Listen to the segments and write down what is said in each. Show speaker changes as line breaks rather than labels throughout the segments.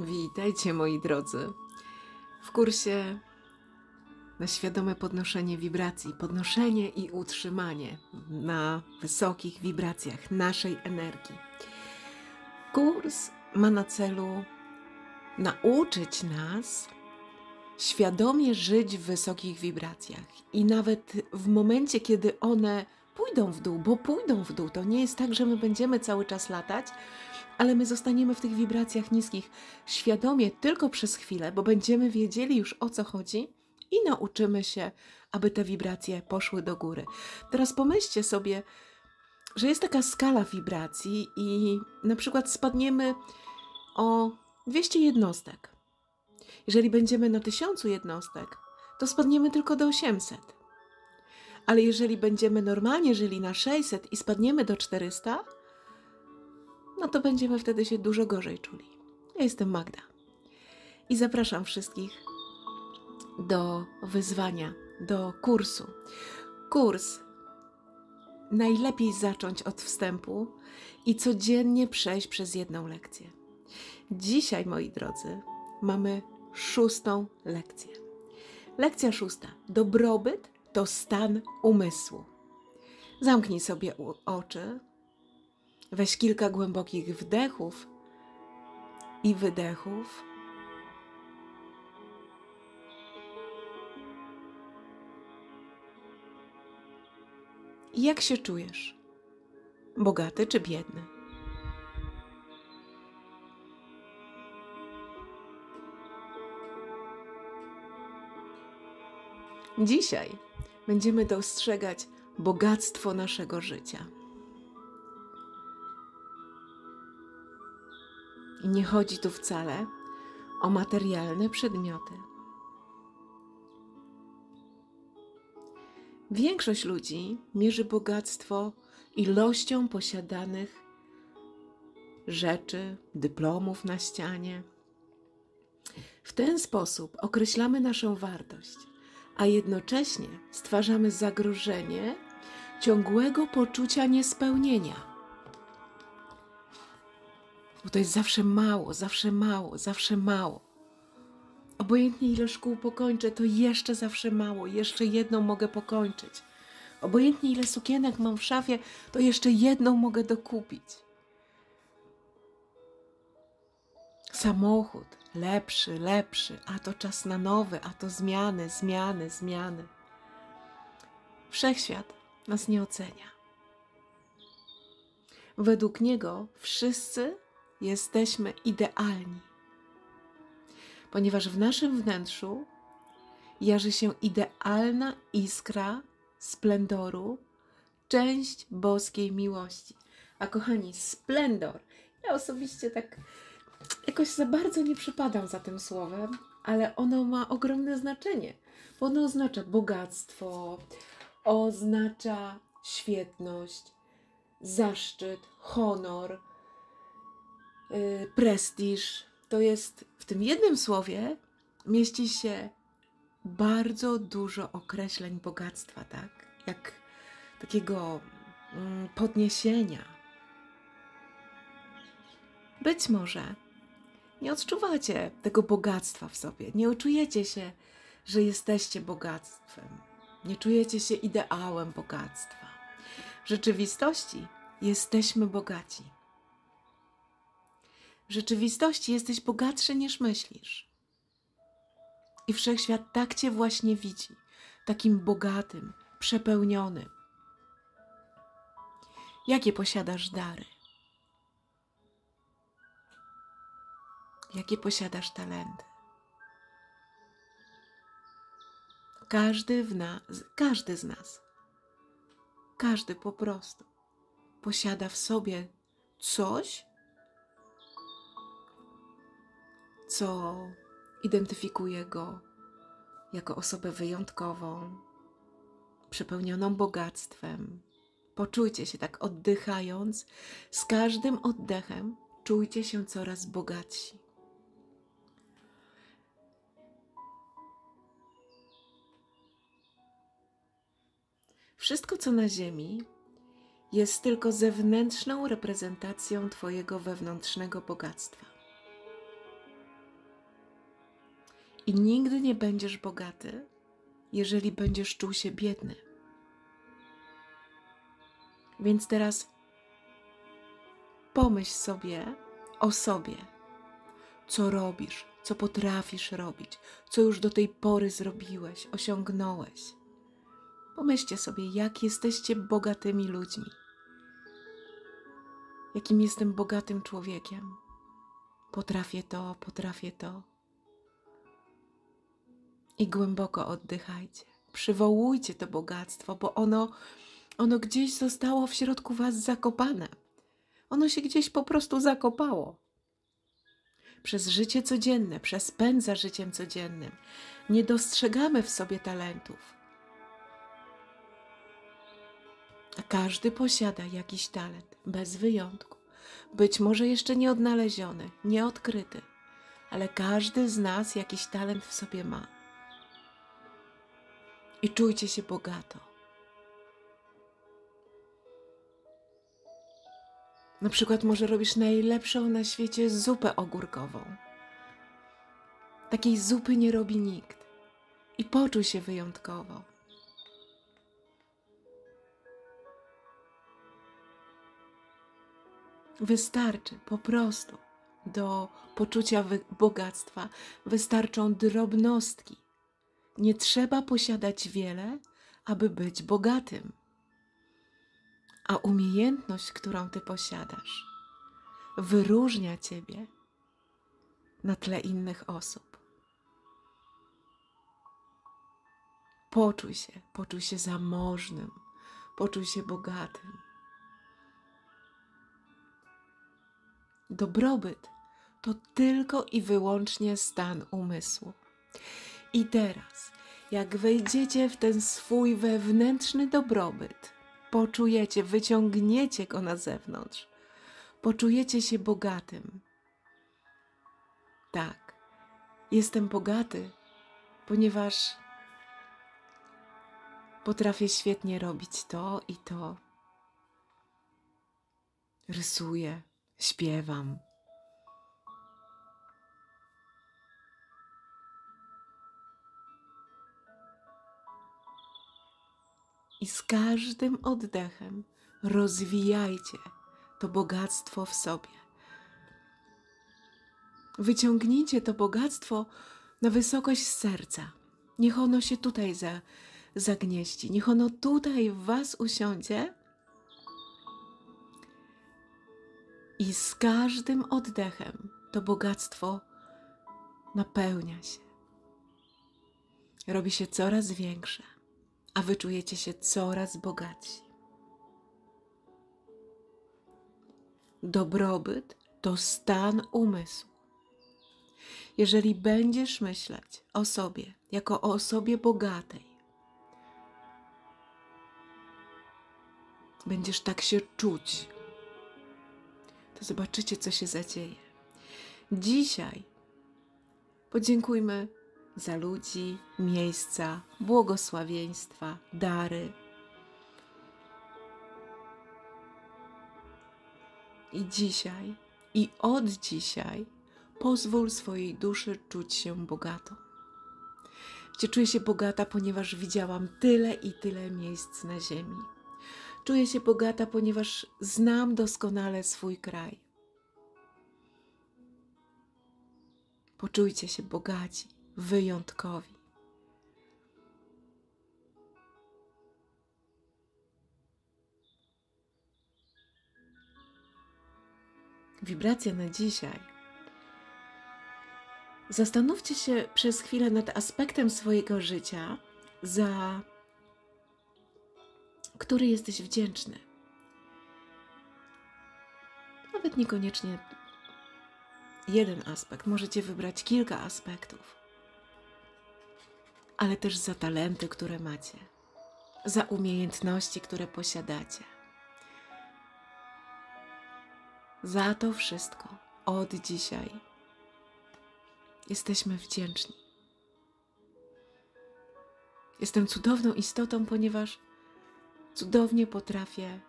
Witajcie moi drodzy w kursie na świadome podnoszenie wibracji, podnoszenie i utrzymanie na wysokich wibracjach naszej energii. Kurs ma na celu nauczyć nas świadomie żyć w wysokich wibracjach i nawet w momencie, kiedy one pójdą w dół, bo pójdą w dół, to nie jest tak, że my będziemy cały czas latać, ale my zostaniemy w tych wibracjach niskich świadomie tylko przez chwilę, bo będziemy wiedzieli już o co chodzi i nauczymy się, aby te wibracje poszły do góry. Teraz pomyślcie sobie, że jest taka skala wibracji i na przykład spadniemy o 200 jednostek. Jeżeli będziemy na 1000 jednostek, to spadniemy tylko do 800. Ale jeżeli będziemy normalnie żyli na 600 i spadniemy do 400, no to będziemy wtedy się dużo gorzej czuli. Ja jestem Magda i zapraszam wszystkich do wyzwania, do kursu. Kurs najlepiej zacząć od wstępu i codziennie przejść przez jedną lekcję. Dzisiaj, moi drodzy, mamy szóstą lekcję. Lekcja szósta. Dobrobyt to stan umysłu. Zamknij sobie oczy, Weź kilka głębokich wdechów i wydechów. Jak się czujesz? Bogaty czy biedny? Dzisiaj będziemy dostrzegać bogactwo naszego życia. I nie chodzi tu wcale o materialne przedmioty. Większość ludzi mierzy bogactwo ilością posiadanych rzeczy, dyplomów na ścianie. W ten sposób określamy naszą wartość, a jednocześnie stwarzamy zagrożenie ciągłego poczucia niespełnienia bo to jest zawsze mało, zawsze mało, zawsze mało. Obojętnie ile szkół pokończę, to jeszcze zawsze mało, jeszcze jedną mogę pokończyć. Obojętnie ile sukienek mam w szafie, to jeszcze jedną mogę dokupić. Samochód lepszy, lepszy, a to czas na nowy, a to zmiany, zmiany, zmiany. Wszechświat nas nie ocenia. Według niego wszyscy jesteśmy idealni, ponieważ w naszym wnętrzu jarzy się idealna iskra splendoru, część boskiej miłości. A kochani, splendor. Ja osobiście tak jakoś za bardzo nie przypadam za tym słowem, ale ono ma ogromne znaczenie, bo ono oznacza bogactwo, oznacza świetność, zaszczyt, honor, Y, prestiż, to jest w tym jednym słowie mieści się bardzo dużo określeń bogactwa, tak? Jak takiego mm, podniesienia. Być może nie odczuwacie tego bogactwa w sobie, nie czujecie się, że jesteście bogactwem, nie czujecie się ideałem bogactwa. W rzeczywistości jesteśmy bogaci. W rzeczywistości jesteś bogatszy niż myślisz. I wszechświat tak cię właśnie widzi, takim bogatym, przepełnionym. Jakie posiadasz dary? Jakie posiadasz talenty? Każdy, w nas, każdy z nas, każdy po prostu posiada w sobie coś, co identyfikuje go jako osobę wyjątkową, przepełnioną bogactwem. Poczujcie się tak oddychając, z każdym oddechem czujcie się coraz bogatsi. Wszystko, co na Ziemi, jest tylko zewnętrzną reprezentacją Twojego wewnętrznego bogactwa. I nigdy nie będziesz bogaty, jeżeli będziesz czuł się biedny. Więc teraz pomyśl sobie o sobie, co robisz, co potrafisz robić, co już do tej pory zrobiłeś, osiągnąłeś. Pomyślcie sobie, jak jesteście bogatymi ludźmi. Jakim jestem bogatym człowiekiem. Potrafię to, potrafię to. I głęboko oddychajcie. Przywołujcie to bogactwo, bo ono, ono gdzieś zostało w środku Was zakopane. Ono się gdzieś po prostu zakopało. Przez życie codzienne, przez pęd za życiem codziennym nie dostrzegamy w sobie talentów. Każdy posiada jakiś talent, bez wyjątku. Być może jeszcze nie odnaleziony, nieodkryty, ale każdy z nas jakiś talent w sobie ma. I czujcie się bogato. Na przykład może robisz najlepszą na świecie zupę ogórkową. Takiej zupy nie robi nikt. I poczuj się wyjątkowo. Wystarczy po prostu do poczucia bogactwa, wystarczą drobnostki. Nie trzeba posiadać wiele, aby być bogatym a umiejętność, którą ty posiadasz, wyróżnia ciebie na tle innych osób. Poczuj się, poczuj się zamożnym, poczuj się bogatym. Dobrobyt to tylko i wyłącznie stan umysłu. I teraz, jak wejdziecie w ten swój wewnętrzny dobrobyt, poczujecie, wyciągniecie go na zewnątrz. Poczujecie się bogatym. Tak, jestem bogaty, ponieważ potrafię świetnie robić to i to. Rysuję, śpiewam. I z każdym oddechem rozwijajcie to bogactwo w sobie. Wyciągnijcie to bogactwo na wysokość serca. Niech ono się tutaj za, zagnieści, niech ono tutaj w Was usiądzie. I z każdym oddechem to bogactwo napełnia się. Robi się coraz większe a wy czujecie się coraz bogaci. Dobrobyt to stan umysłu. Jeżeli będziesz myśleć o sobie jako o osobie bogatej, będziesz tak się czuć, to zobaczycie, co się zadzieje. Dzisiaj podziękujmy za ludzi, miejsca, błogosławieństwa, dary. I dzisiaj, i od dzisiaj pozwól swojej duszy czuć się bogatą. Gdzie czuję się bogata, ponieważ widziałam tyle i tyle miejsc na ziemi. Czuję się bogata, ponieważ znam doskonale swój kraj. Poczujcie się bogaci wyjątkowi. Wibracja na dzisiaj. Zastanówcie się przez chwilę nad aspektem swojego życia, za który jesteś wdzięczny. Nawet niekoniecznie jeden aspekt, możecie wybrać kilka aspektów ale też za talenty, które macie, za umiejętności, które posiadacie. Za to wszystko od dzisiaj jesteśmy wdzięczni. Jestem cudowną istotą, ponieważ cudownie potrafię,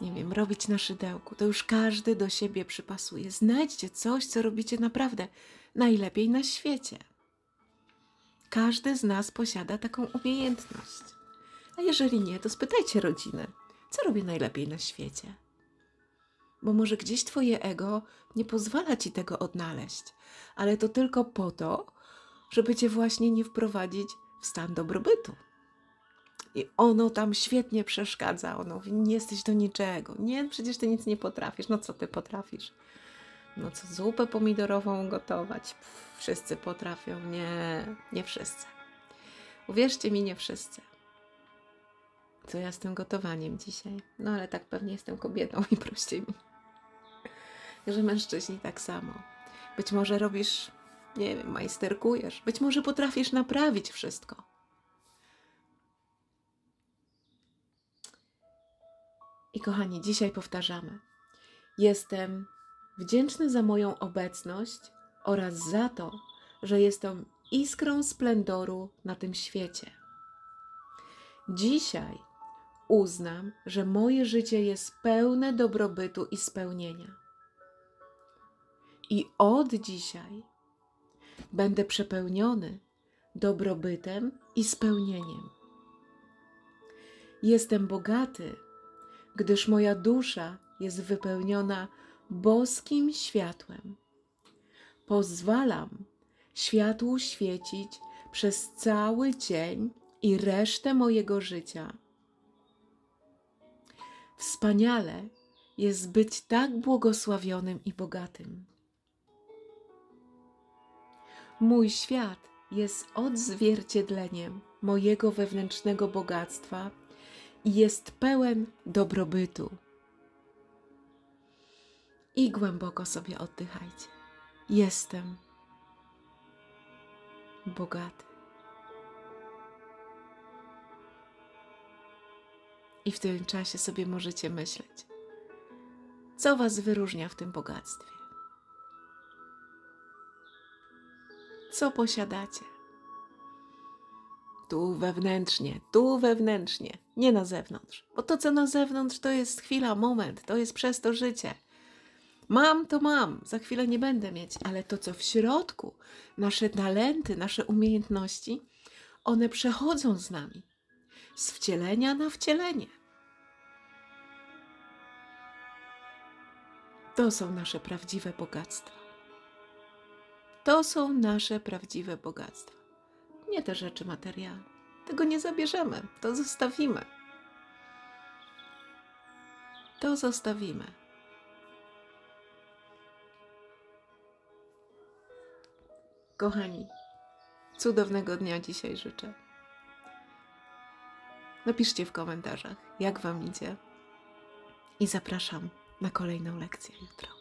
nie wiem, robić na szydełku. To już każdy do siebie przypasuje. Znajdźcie coś, co robicie naprawdę najlepiej na świecie. Każdy z nas posiada taką umiejętność. A jeżeli nie, to spytajcie rodzinę, co robię najlepiej na świecie. Bo może gdzieś Twoje ego nie pozwala Ci tego odnaleźć, ale to tylko po to, żeby Cię właśnie nie wprowadzić w stan dobrobytu. I ono tam świetnie przeszkadza. Ono mówi, nie jesteś do niczego. Nie, przecież ty nic nie potrafisz. No co ty potrafisz? No co, zupę pomidorową gotować? Pff, wszyscy potrafią. Nie, nie wszyscy. Uwierzcie mi, nie wszyscy. Co ja z tym gotowaniem dzisiaj? No ale tak pewnie jestem kobietą i prościej mi. Że mężczyźni tak samo. Być może robisz, nie wiem, majsterkujesz. Być może potrafisz naprawić wszystko I kochani, dzisiaj powtarzamy. Jestem wdzięczny za moją obecność oraz za to, że jestem iskrą splendoru na tym świecie. Dzisiaj uznam, że moje życie jest pełne dobrobytu i spełnienia. I od dzisiaj będę przepełniony dobrobytem i spełnieniem. Jestem bogaty gdyż moja dusza jest wypełniona boskim światłem. Pozwalam światłu świecić przez cały dzień i resztę mojego życia. Wspaniale jest być tak błogosławionym i bogatym. Mój świat jest odzwierciedleniem mojego wewnętrznego bogactwa i jest pełen dobrobytu. I głęboko sobie oddychajcie. Jestem bogaty. I w tym czasie sobie możecie myśleć, co Was wyróżnia w tym bogactwie. Co posiadacie? Tu wewnętrznie, tu wewnętrznie, nie na zewnątrz. Bo to, co na zewnątrz, to jest chwila, moment, to jest przez to życie. Mam, to mam, za chwilę nie będę mieć, ale to, co w środku, nasze talenty, nasze umiejętności, one przechodzą z nami z wcielenia na wcielenie. To są nasze prawdziwe bogactwa. To są nasze prawdziwe bogactwa nie te rzeczy materialne. Tego nie zabierzemy, to zostawimy. To zostawimy. Kochani, cudownego dnia dzisiaj życzę. Napiszcie w komentarzach, jak Wam idzie. I zapraszam na kolejną lekcję jutro.